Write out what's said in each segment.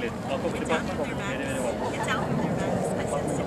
place. It's out from their, it's out from their mouths. I said,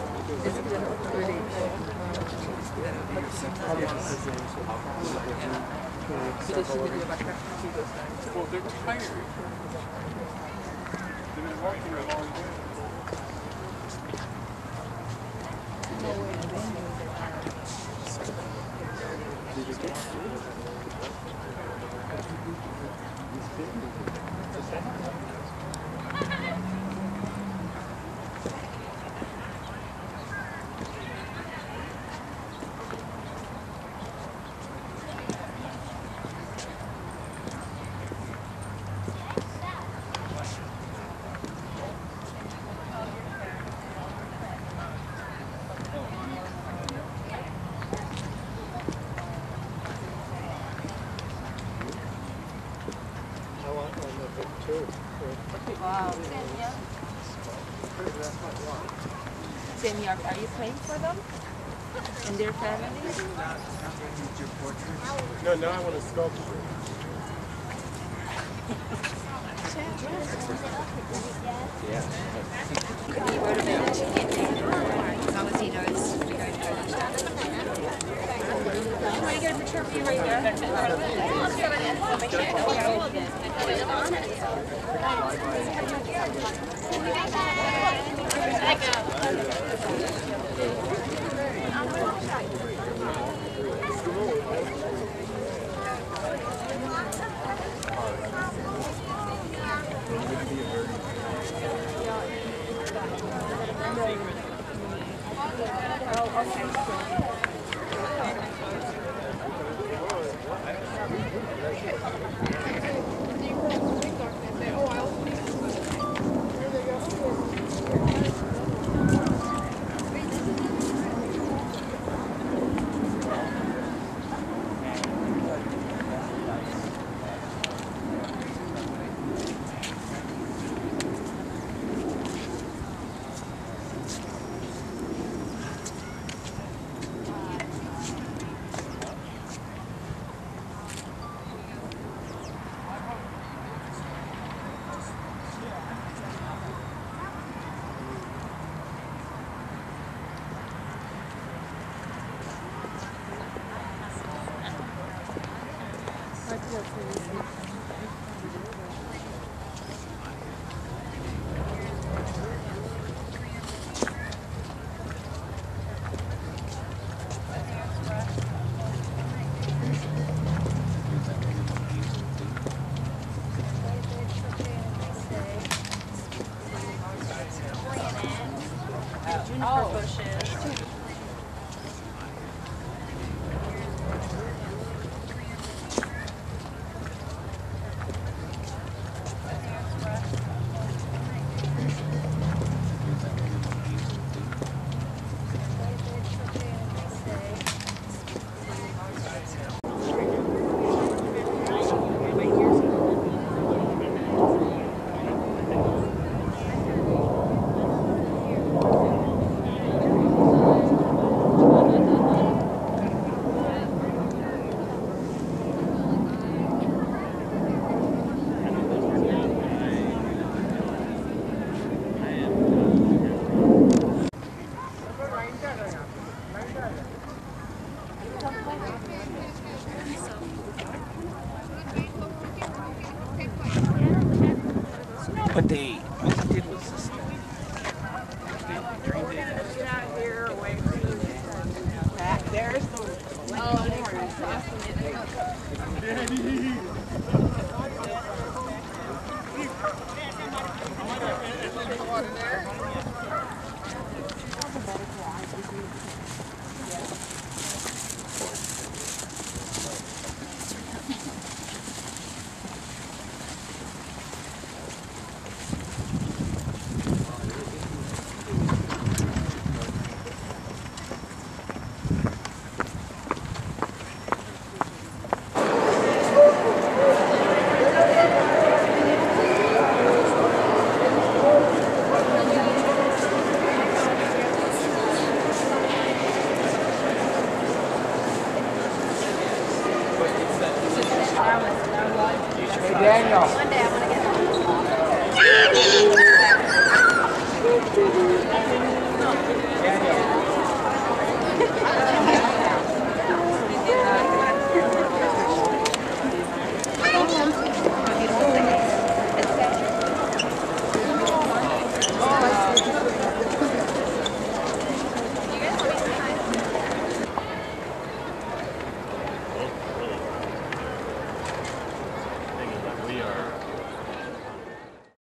Well, they're tired. They've been walking a long way. Wow. Sammy, are, are you praying for them? And their families? No, now I want a sculpture. He wrote a message. As long as he knows we're going to go to. Want to get a picture of you right there? 完成です。Oh. Juniper bushes. But they, what they did was this thing. Get out here, away from the back. There's. Oh. Daniel. One day I'm to get Daniel.